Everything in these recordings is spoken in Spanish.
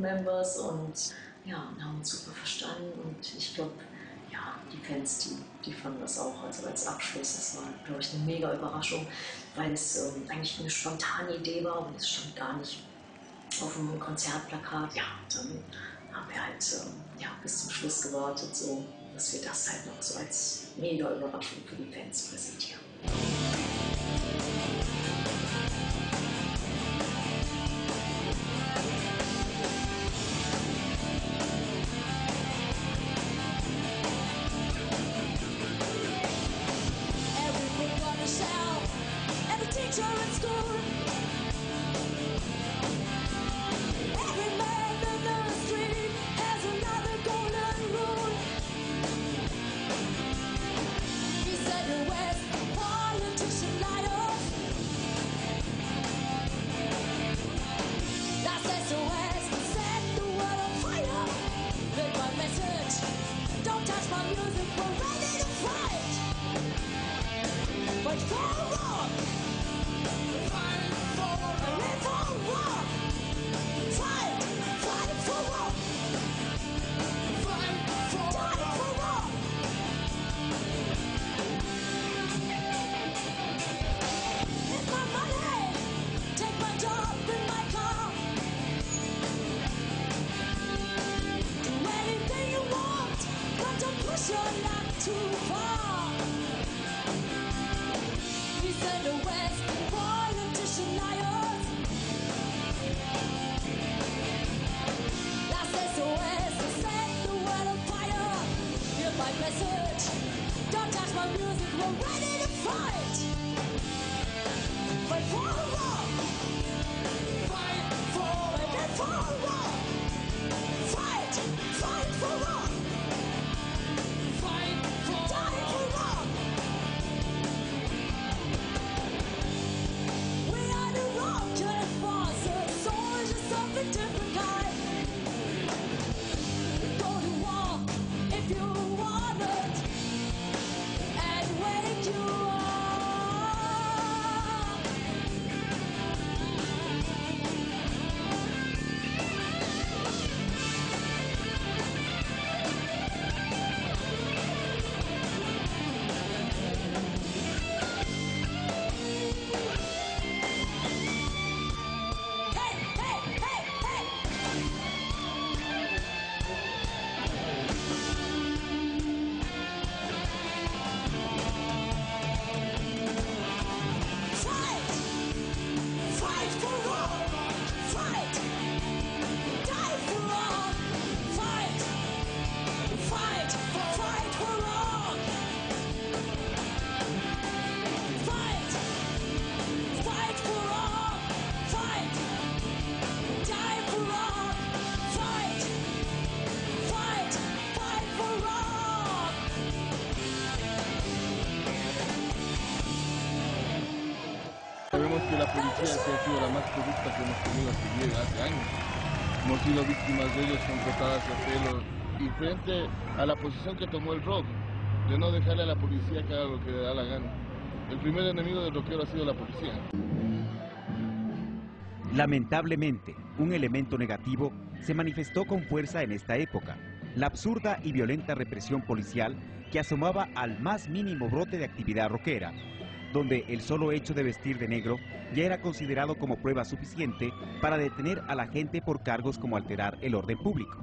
Members und ja, haben uns super verstanden und ich glaube, ja, die Fans, die, die fanden das auch also als Abschluss. Das war, glaube ich, eine mega Überraschung, weil es ähm, eigentlich eine spontane Idee war und es stand gar nicht auf dem Konzertplakat. Ja, dann haben wir halt ähm, ja, bis zum Schluss gewartet, so, dass wir das halt noch so als mega Überraschung für die Fans präsentieren. Let's go. Sí ha sido la más corrupta que hemos tenido llega hace años. Hemos sido víctimas de ellos con cortadas de pelo y frente a la posición que tomó el rock, de no dejarle a la policía que haga lo que le da la gana. El primer enemigo del rockero ha sido la policía. Lamentablemente, un elemento negativo se manifestó con fuerza en esta época, la absurda y violenta represión policial que asomaba al más mínimo brote de actividad rockera, donde el solo hecho de vestir de negro ya era considerado como prueba suficiente para detener a la gente por cargos como alterar el orden público.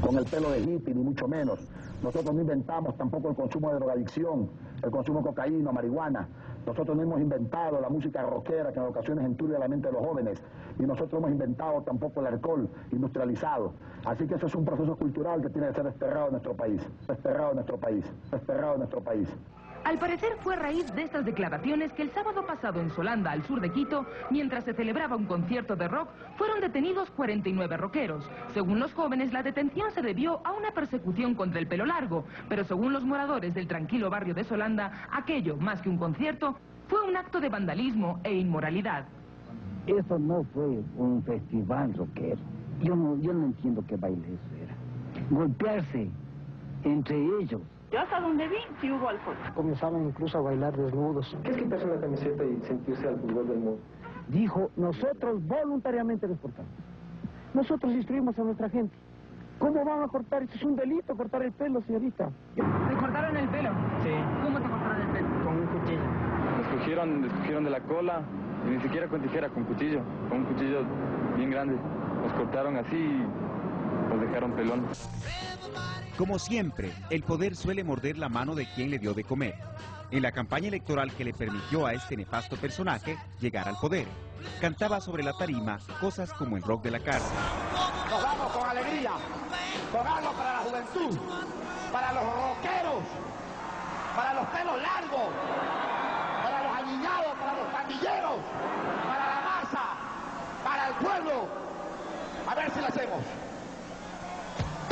con el pelo de hippie, ni mucho menos. Nosotros no inventamos tampoco el consumo de drogadicción, el consumo de cocaína, marihuana. Nosotros no hemos inventado la música rockera que en ocasiones enturbia la mente de los jóvenes. Y nosotros no hemos inventado tampoco el alcohol industrializado. Así que eso es un proceso cultural que tiene que ser desterrado en nuestro país. Desterrado en nuestro país. Desterrado en nuestro país. Al parecer fue a raíz de estas declaraciones que el sábado pasado en Solanda, al sur de Quito, mientras se celebraba un concierto de rock, fueron detenidos 49 rockeros. Según los jóvenes, la detención se debió a una persecución contra el pelo largo, pero según los moradores del tranquilo barrio de Solanda, aquello, más que un concierto, fue un acto de vandalismo e inmoralidad. Eso no fue un festival rockero. Yo no, yo no entiendo qué baile eso era. Golpearse entre ellos. Yo hasta donde vi, sí hubo alcohol. Comenzaron incluso a bailar desnudos. ¿Qué es quitarse una camiseta y sentirse al fútbol del mundo? Dijo, nosotros voluntariamente nos portamos. Nosotros instruimos a nuestra gente. ¿Cómo van a cortar? Esto es un delito, cortar el pelo, señorita. ¿Te cortaron el pelo? Sí. ¿Cómo te cortaron el pelo? Con un cuchillo. Nos cogieron, nos cogieron de la cola, y ni siquiera con tijera, con cuchillo, con un cuchillo bien grande. Nos cortaron así y nos dejaron pelón. Como siempre, el poder suele morder la mano de quien le dio de comer. En la campaña electoral que le permitió a este nefasto personaje llegar al poder, cantaba sobre la tarima cosas como el rock de la cárcel. Nos vamos con alegría, con algo para la juventud, para los rockeros, para los pelos largos, para los aniñados, para los pandilleros, para la masa, para el pueblo. A ver si lo hacemos.